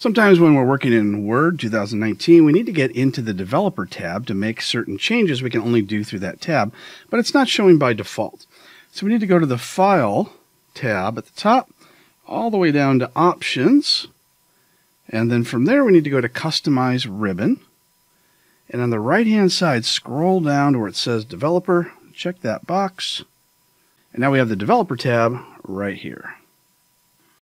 Sometimes when we're working in Word 2019, we need to get into the Developer tab to make certain changes we can only do through that tab, but it's not showing by default. So we need to go to the File tab at the top, all the way down to Options, and then from there we need to go to Customize Ribbon. And on the right-hand side, scroll down to where it says Developer, check that box. And now we have the Developer tab right here.